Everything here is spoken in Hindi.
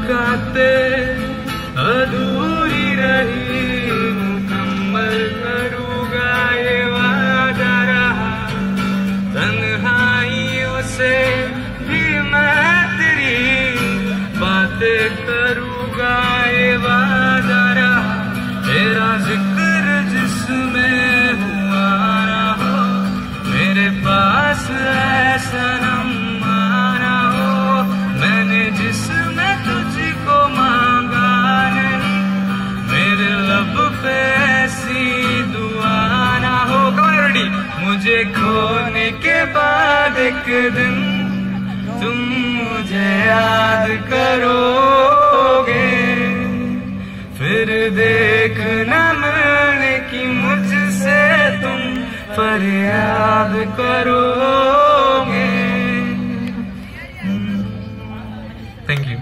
Acércate. मुझे खोने के बाद एक दिन तुम मुझे याद करोगे। फिर देखना मिलने की मुझसे तुम फरियाद करोगे। Thank you